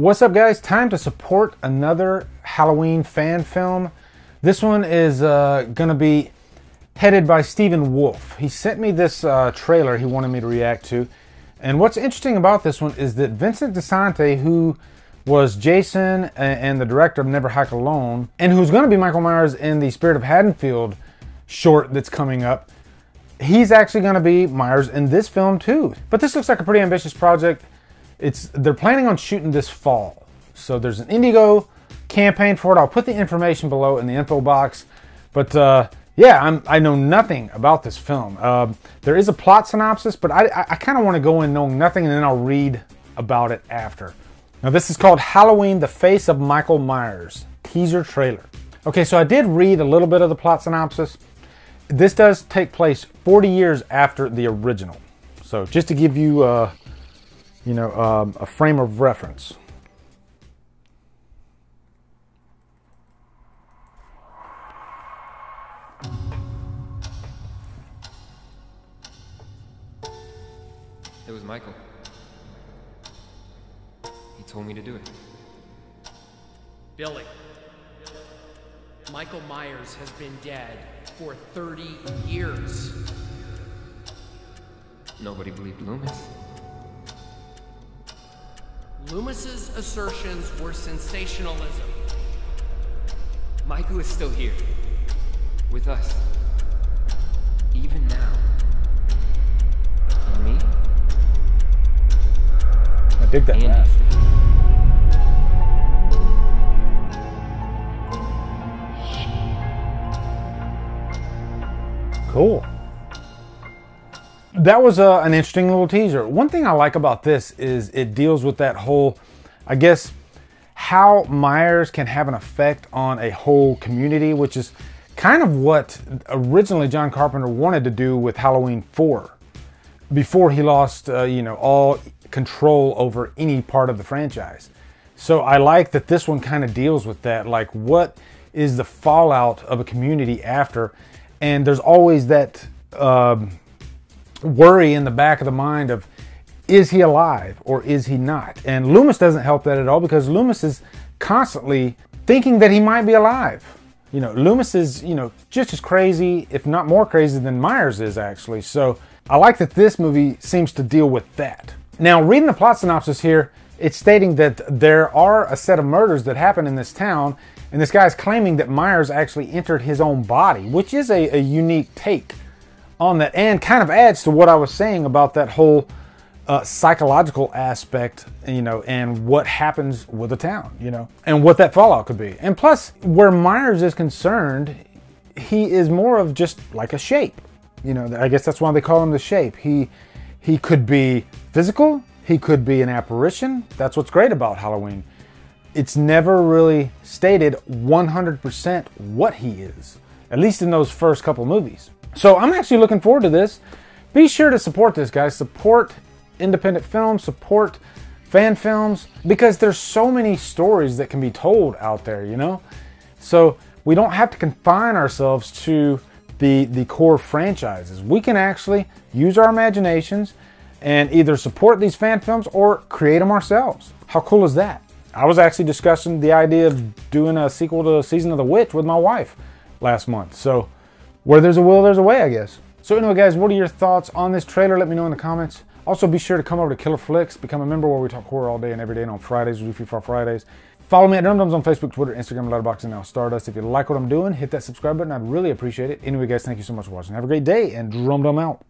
What's up, guys? Time to support another Halloween fan film. This one is uh, to be headed by Stephen Wolf. He sent me this uh, trailer he wanted me to react to. And what's interesting about this one is that Vincent DiSanti, who was Jason and the director of Never Hike Alone, and who's to be Michael Myers in the Spirit of Haddonfield short that's coming up, he's actually to be Myers in this film too. But this looks like a pretty ambitious project. It's they're planning on shooting this fall. So there's an Indiegogo campaign for it. I'll put the information below in the info box. But uh, yeah, I'm, i know nothing about this film. Uh, there is a plot synopsis, but I, I, kind of want to go in knowing nothing and then I'll read about it after. Now, this is called Halloween The Face of Michael Myers teaser trailer. Okay, so I did read a little bit of the plot synopsis. This does take place 40 years after the original. So just to give you uh, you know, um, a frame of reference. It was Michael. He told me to do it. Billy. Michael Myers has been dead for 30 years. Nobody believed Loomis. Loomis's assertions were sensationalism. Michael is still here. With us. Even now. And me? I dig that. Andy. Cool that was a, an interesting little teaser. One thing I like about this is it deals with that whole, I guess, how Myers can have an effect on a whole community, which is kind of what originally John Carpenter wanted to do with Halloween 4 before he lost, uh, you know, all control over any part of the franchise. So I like that this one kind of deals with that. Like, what is the fallout of a community after? And there's always that. Um, worry in the back of the mind of is he alive or is he not? And Loomis doesn't help that at all because Loomis is constantly thinking that he might be alive. You know, Loomis is, you know, just as crazy, if not more crazy than Myers is actually. So I like that this movie seems to deal with that. Now, reading the plot synopsis here, it's stating that there are a set of murders that happen in this town, and this guy's claiming that Myers actually entered his own body, which is a, a unique take on that and kind of adds to what I was saying about that whole uh, psychological aspect, you know, and what happens with a town, you know, and what that fallout could be. And plus, where Myers is concerned, he is more of just like a shape. You know, I guess that's why they call him the shape. He he could be physical, he could be an apparition. That's what's great about Halloween. It's never really stated 100% what he is, at least in those first couple movies. So I'm actually looking forward to this. Be sure to support this, guys. Support independent films, support fan films, because there's so many stories that can be told out there, you know? So we don't have to confine ourselves to the, the core franchises. We can actually use our imaginations and either support these fan films or create them ourselves. How cool is that? I was actually discussing the idea of doing a sequel to Season of the Witch with my wife last month. So where there's a will, there's a way, I guess. So anyway, guys, what are your thoughts on this trailer? Let me know in the comments. Also, be sure to come over to Killer Flicks, become a member where we talk horror all day and every day, and on Fridays we do Free for Fridays. Follow me at Drumdums on Facebook, Twitter, Instagram, Letterboxd, and now Stardust. If you like what I'm doing, hit that subscribe button. I'd really appreciate it. Anyway, guys, thank you so much for watching. Have a great day, and Drum Dum out.